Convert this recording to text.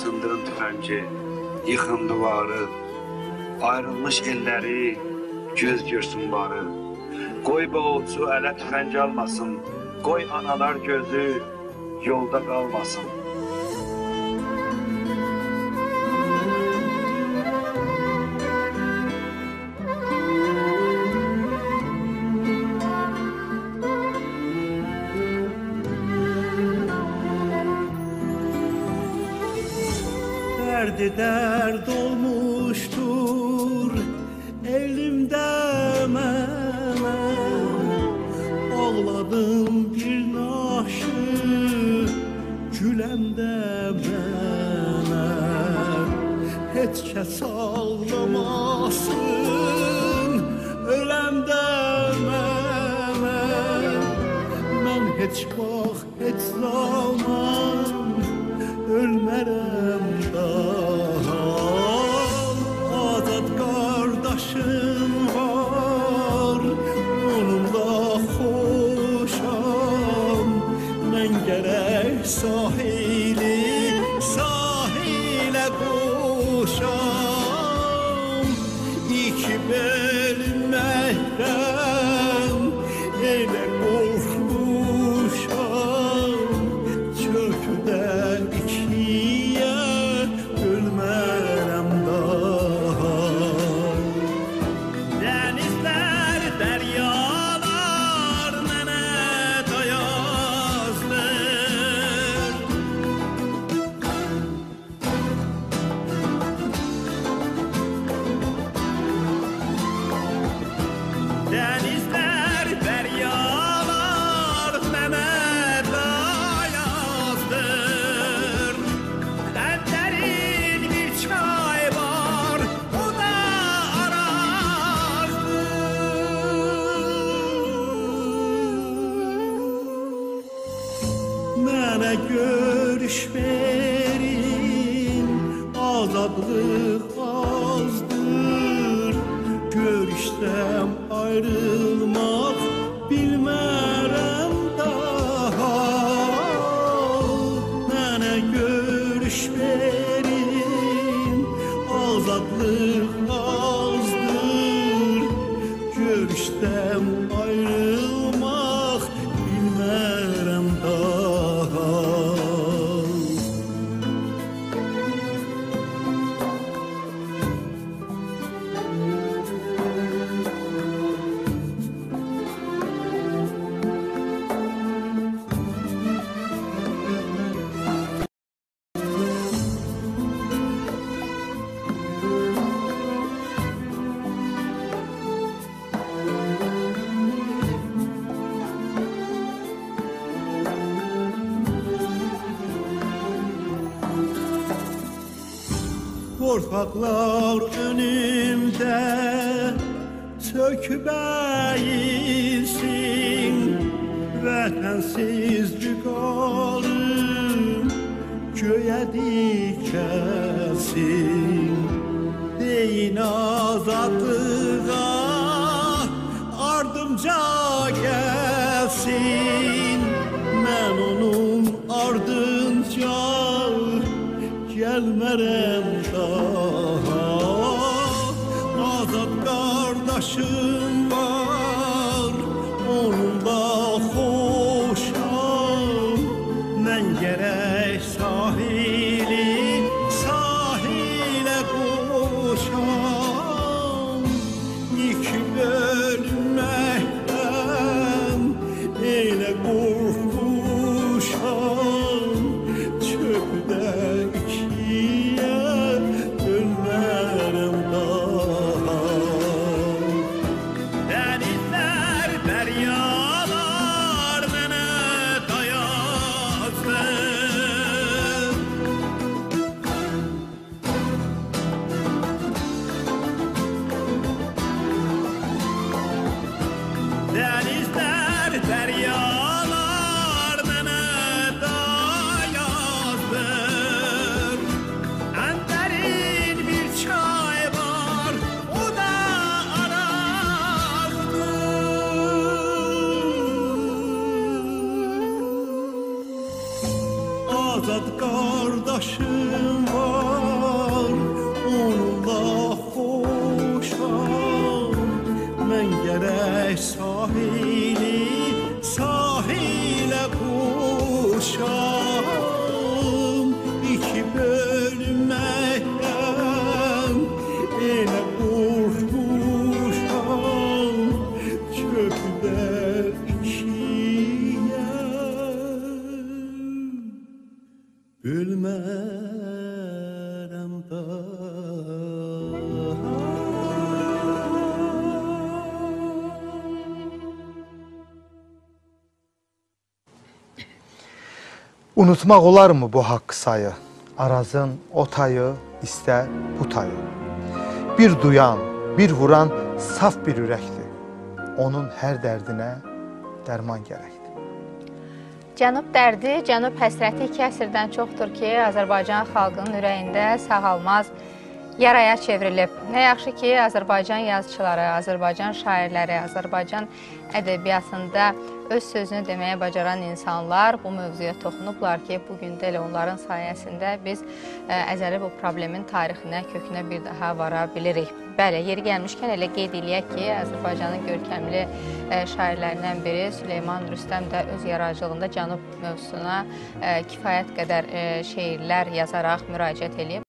sındırın tüfəngi, yıxın duvarı, ayrılmış elləri göz görsün barı. Qoy ovçu ələ tüfəng almasın, qoy analar gözü yolda qalmasın. Derdi dert olmuştur elimde mene Ağladım bir naşı gülemde mene Hiç kes ağlamasın ölemde mene Ben hiç bak hiç zaman Mən gərək sahili Sahilə qoşam İki bölünməkdən Mənə görüş verin Azadlıq azdır. Görüşdən ayrılmaq bilmərəm daha. Mənə görüş verin Azadlıq azdır. Görüşdən ayrılmaq bilmərəm Korkaklar önümde çökübəyilsin Vətənsiz rüqarım göyə dikəlsin Deyin azadlığa ardımca gəlsin Mən onun ardınca gelmerem kardeşim azad qardaşım var Onunla xoşam Mən gərək sahili Sahilə quşam İki bölməkdən Unutmaq olarmı bu haqq sayı? Arazın o tayı, istə bu tayı. Bir duyan, bir vuran saf bir ürəkdir. Onun hər dərdinə dərman gərəkdir. Cənub dərdi, cənub həsrəti iki əsrdən çoxdur ki, Azərbaycan xalqının ürəyində sağalmaz yaraya çevrilib. Nə yaxşı ki, Azərbaycan yazıçıları, Azərbaycan şairləri, Azərbaycan ədəbiyyatında öz sözünü deməyə bacaran insanlar bu mövzuya toxunublar ki, bu gün də elə onların sayəsində biz ə, əzəli bu problemin tarixinə, kökünə bir daha vara bilirik. Bəli, yeri gəlmişkən elə qeyd eləyək ki, Azərbaycanın görkəmli ə, şairlərindən biri Süleyman Rüstəm də öz yaradıcılığında Cənub mövzusuna ə, kifayət qədər şeirlər yazaraq müraciət eləyib.